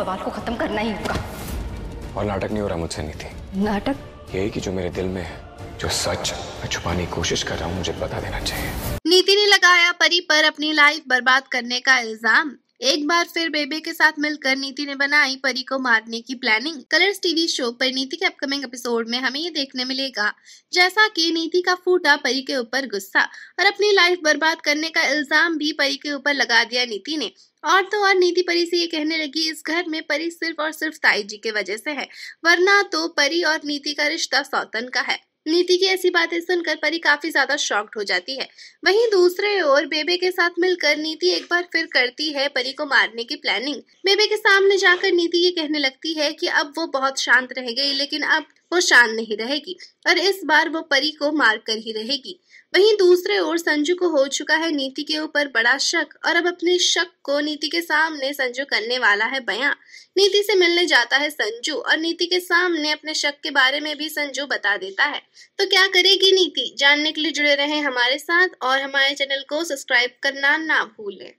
बवाल को खत्म करना ही होगा। और नाटक नहीं हो रहा मुझसे नीति। नाटक? यही की जो मेरे दिल में है जो सच मैं छुपाने की कोशिश कर रहा हूँ मुझे बता देना चाहिए। नीति ने लगाया परी पर अपनी लाइफ बर्बाद करने का इल्ज़ाम। एक बार फिर बेबे के साथ मिलकर नीति ने बनाई परी को मारने की प्लानिंग कलर्स टीवी शो पर नीति के अपकमिंग एपिसोड में हमें ये देखने मिलेगा। जैसा कि नीति का फूटा परी के ऊपर गुस्सा और अपनी लाइफ बर्बाद करने का इल्ज़ाम भी परी के ऊपर लगा दिया नीति ने। और तो और नीति परी से ये कहने लगी, इस घर में परी सिर्फ़ और सिर्फ़ ताई जी के वजह से है, वरना तो परी और नीति का रिश्ता सौतन का है। नीति की ऐसी बातें सुनकर परी काफ़ी ज़्यादा शॉक्ड हो जाती है। वहीं दूसरे ओर बेबे के साथ मिलकर नीति एक बार फिर करती है परी को मारने की प्लानिंग बेबे के सामने जाकर नीति ये कहने लगती है कि अब वो बहुत शांत रह गई लेकिन अब वो शांत नहीं रहेगी, और इस बार वो परी को मार कर ही रहेगी। वहीं दूसरे ओर संजू को हो चुका है नीति के ऊपर बड़ा शक, और अब अपने शक को नीति के सामने संजू करने वाला है बयां। नीति से मिलने जाता है संजू, और नीति के सामने अपने शक के बारे में भी संजू बता देता है। तो क्या करेगी नीति? जानने के लिए जुड़े रहे हमारे साथ, और हमारे चैनल को सब्सक्राइब करना ना भूलें।